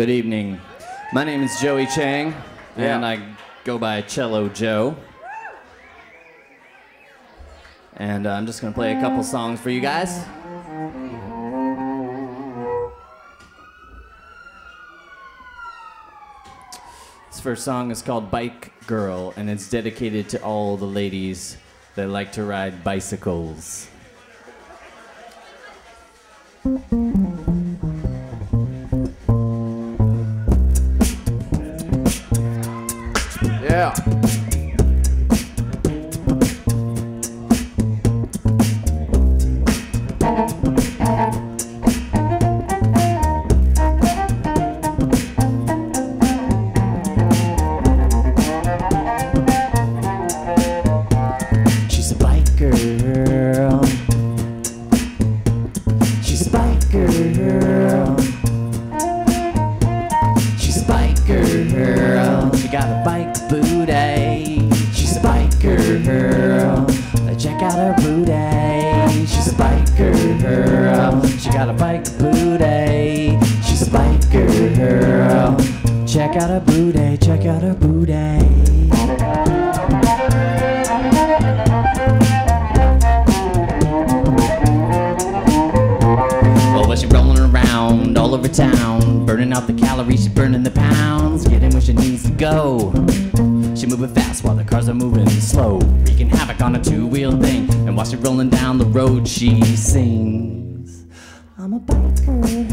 Good evening. My name is Joey Chang, and I go by Cello Joe. And uh, I'm just gonna play a couple songs for you guys. This first song is called Bike Girl, and it's dedicated to all the ladies that like to ride bicycles. Girl. She's a bike girl. She's a bike girl. She got a bike booty. She's a bike girl. Check out her booty. She's a bike girl. She got a bike booty. She's a bike girl. Check out her booty. Check out her booty. She rolling around all over town, burning out the calories, she burning the pounds, getting where she needs to go. She moving fast while the cars are moving slow, wreaking havoc on a two-wheel thing. And while she rolling down the road, she sings. I'm a bike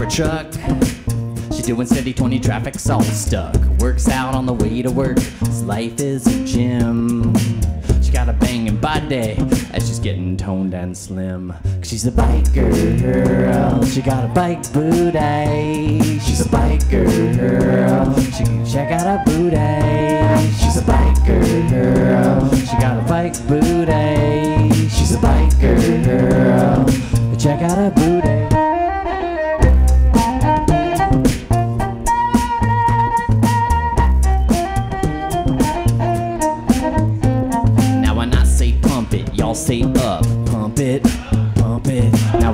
or truck. She doing steady 20 traffic, all stuck. Works out on the way to work. Life is a gym. She got a banging body as she's getting toned and slim. she's a biker girl. She got a bike booty. She's a biker girl. She can check out her booty. She's a biker girl. She got a bike booty. She's a biker girl. Check out her booty.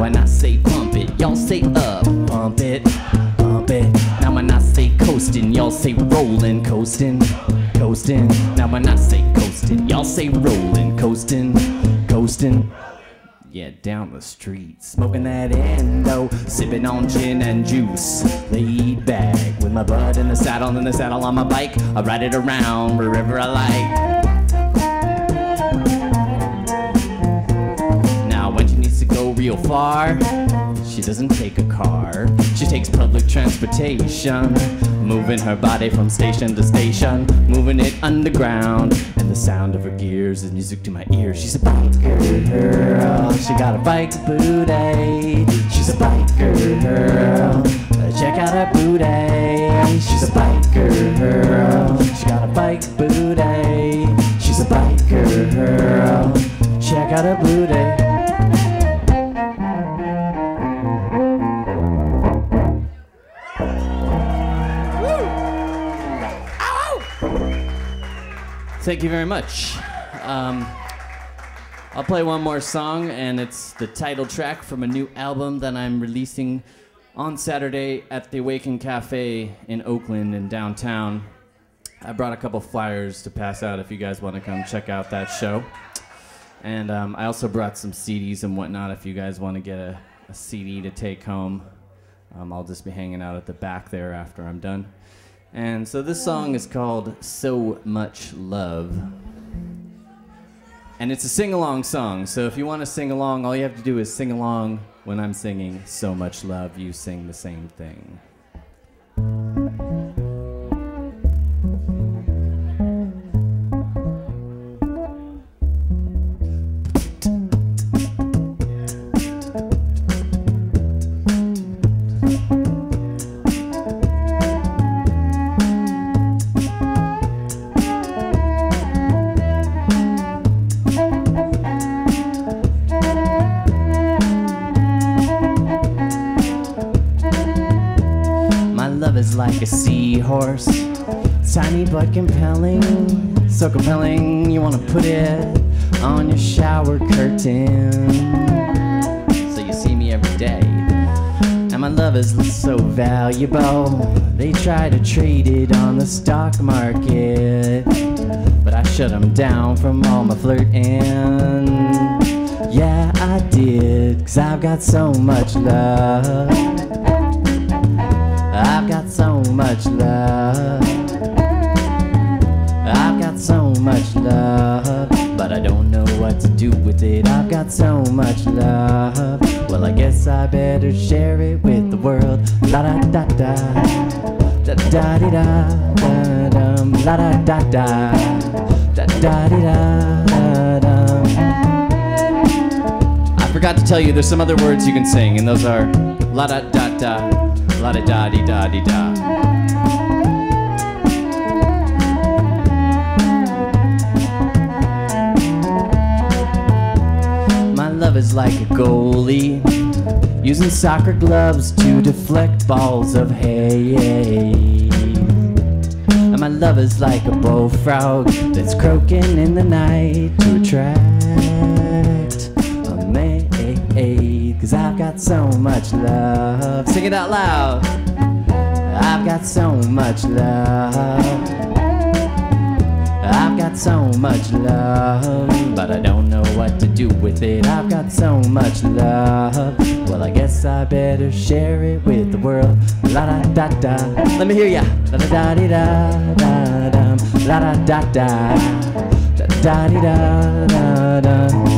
When I say pump it, y'all say up. Pump it, pump it. Now when I say coasting, y'all say rolling, coasting, coasting. Now when I say coasting, y'all say rolling, coasting, coasting. Yeah, down the street, smoking that endo, sipping on gin and juice. Laid back with my butt in the saddle, in the saddle on my bike. I ride it around wherever I like. Real far, she doesn't take a car. She takes public transportation, moving her body from station to station, moving it underground. And the sound of her gears is music to my ears. She's a bike girl. She got a bike booty. She's a bike girl. Check out her booty. She's a bike girl. Thank you very much. Um, I'll play one more song, and it's the title track from a new album that I'm releasing on Saturday at the Awaken Cafe in Oakland in downtown. I brought a couple flyers to pass out if you guys want to come check out that show. And um, I also brought some CDs and whatnot if you guys want to get a, a CD to take home. Um, I'll just be hanging out at the back there after I'm done. And so this song is called So Much Love. And it's a sing along song. So if you want to sing along, all you have to do is sing along when I'm singing So Much Love. You sing the same thing. Love is like a seahorse, tiny but compelling. So compelling, you wanna put it on your shower curtain. So you see me every day. And my love is so valuable. They try to trade it on the stock market. But I shut them down from all my flirting. Yeah, I did, cause I've got so much love. So much love. I've got so much love, but I don't know what to do with it. I've got so much love. Well, I guess I better share it with the world. La da da da. Da da di da da dum. La da da da. Da da di da da dum. I forgot to tell you there's some other words you can sing, and those are la da da da, la da da da da. My love is like a goalie using soccer gloves to deflect balls of hay. And my love is like a bullfrog that's croaking in the night to attract Cause I've got so much love. Sing it out loud. I've got so much love. I've got so much love, but I don't know what to do with it. I've got so much love. Well, I guess I better share it with the world. La da da da. Let me hear ya. La da da da da dum. La da da da. Da da da da da.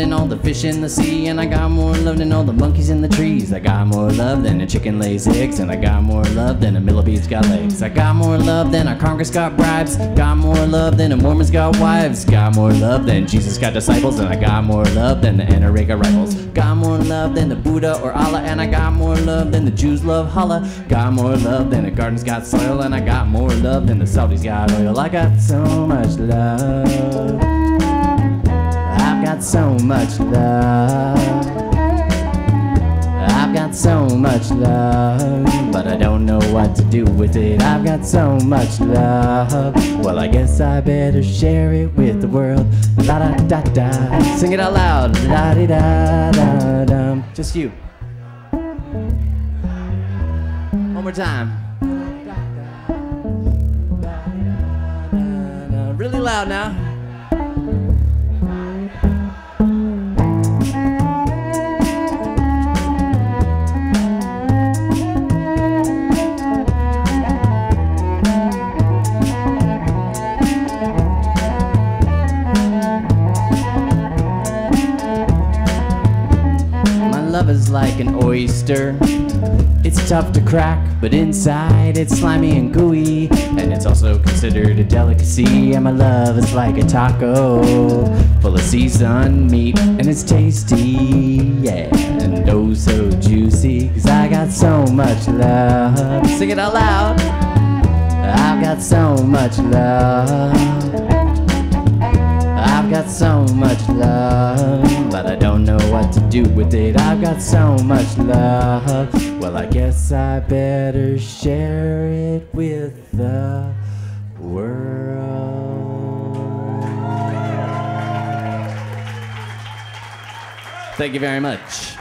Than all the fish in the sea, and I got more love than all the monkeys in the trees. I got more love than a chicken lays eggs, and I got more love than a millipede's got legs. I got more love than a Congress got bribes. Got more love than a Mormon's got wives. Got more love than Jesus got disciples, and I got more love than the NRA got rifles. Got more love than the Buddha or Allah, and I got more love than the Jews love challah. Got more love than the gardens got soil, and I got more love than the Saudis got oil. I got so much love. Got so much love. I've got so much love, but I don't know what to do with it. I've got so much love. Well, I guess I better share it with the world. La da da da. Sing it out loud. La di da da dum. Just you. One more time. Really loud now. Like an oyster. It's tough to crack, but inside it's slimy and gooey. And it's also considered a delicacy. And my love is like a taco, full of seasoned meat. And it's tasty, yeah, and oh so juicy. Cause I got so much love. Sing it out loud. I've got so much love. I've got so much love, but I don't know what to do with it. I've got so much love. Well, I guess I better share it with the world. Thank you very much.